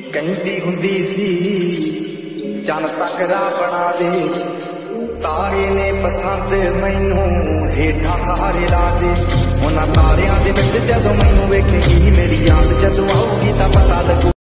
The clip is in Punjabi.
ਕਹਿੰਦੀ ਹੁੰਦੀ ਸੀ, ਚੰਨ ਤਕਰਾ ਬਣਾ ਦੇ। ਤਾਰੇ ਨੇ ਪਸੰਦ ਮੈਨੂੰ ਹੇਠਾਂ ਸਹਾਰੇ ਲਾ ਦੇ। ਉਹਨਾਂ ਤਾਰਿਆਂ ਦੇ ਵਿੱਚ ਜਦੋਂ ਮੈਨੂੰ ਵੇਖੇਗੀ, ਮੇਰੀ ਯਾਦ ਜਦੋਂ ਆਊਗੀ ਤਾਂ ਪਤਾ ਲੱਗੂ